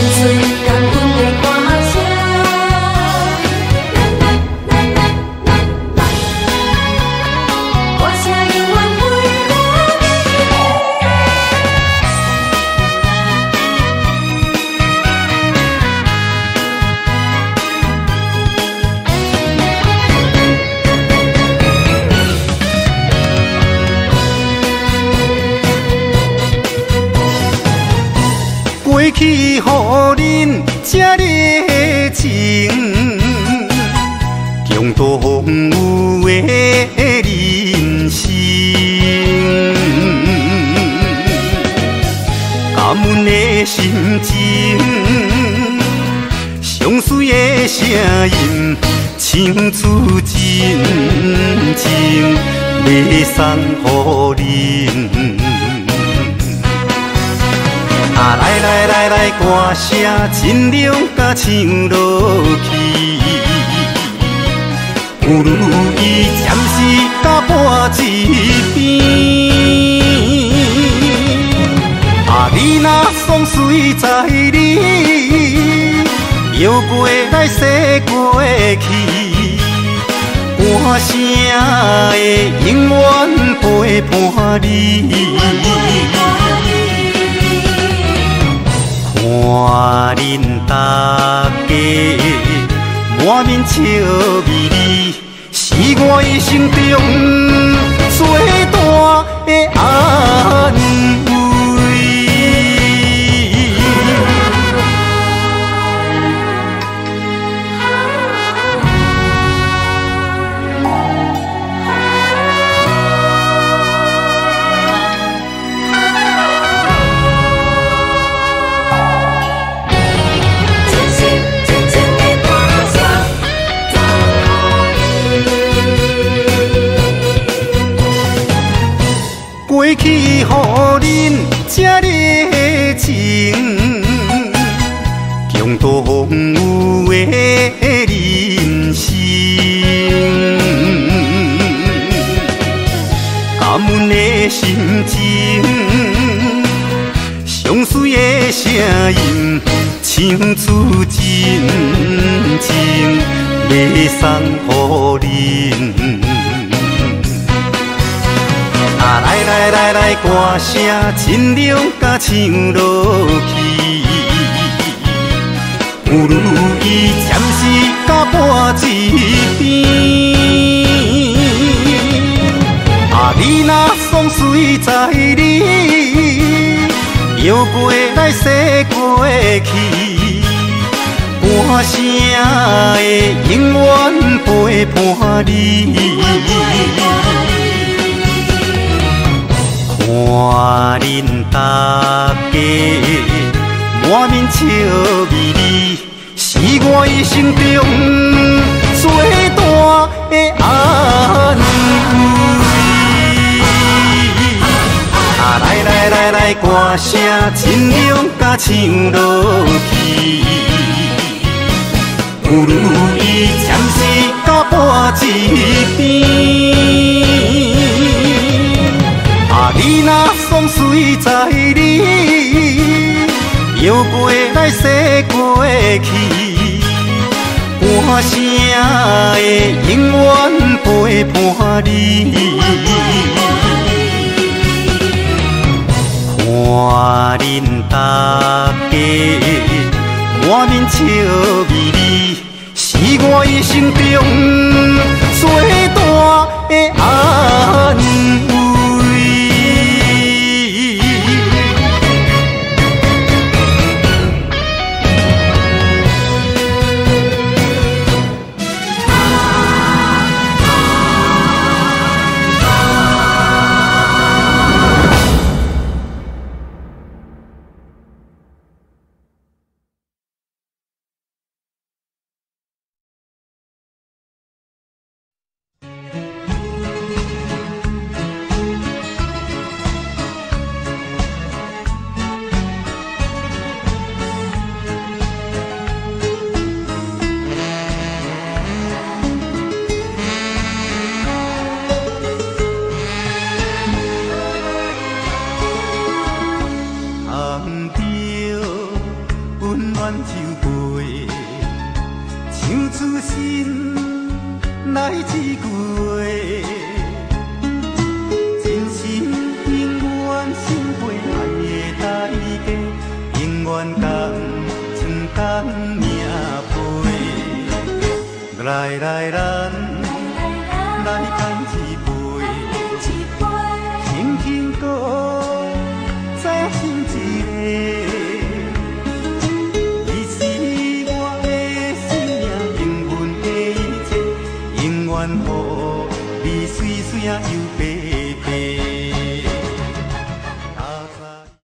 最次一去予恁这热情，共度风雨的人生。感恩的心情，相随的声音，唱出真情，要送予恁。来来来来，歌声尽量甲唱落去，有如意暂时甲伴一边。啊，你若爽随在你，摇袂来洗过去，歌声会永远陪伴你。看恁大家满面笑眯眯，是我一生中最大去予恁这热情，共度风雨的人生。感恩的心情，相随的声音，唱出真情，要送予恁。来来来来，歌声尽量甲唱落去，有如意暂时甲伴一边。啊，你若爽随在你，摇过来洗过去，歌声会永远陪伴你。恁大家满面笑眯眯，是我一生中最大的安慰。啊，来来来来，歌声尽量甲唱落去，不如意暂时甲伴一边。你若爽随在你，摇过来洗过去，歌声会永远陪伴你。看恁大家满面笑眯眯，是我一生中望着温暖酒杯，唱出心内一句话。真心永远心陪爱的代价，永远同床同命陪。来来咱来干一